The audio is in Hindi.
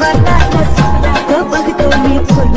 बता बता तो भक्तों में फूल